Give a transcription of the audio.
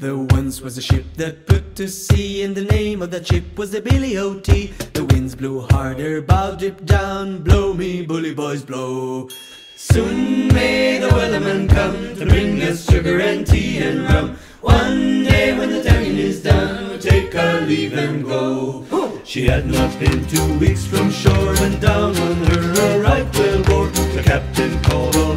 There once was a ship that put to sea, and the name of that ship was the Billy of Tea The winds blew harder, bow dipped down, blow me, bully boys, blow. Soon may the Wellerman come to bring us sugar and tea and rum. One day when the tanning is done, we'll take our leave and go. Oh. She had not been two weeks from shore, and down on her a right whale bore. The captain called all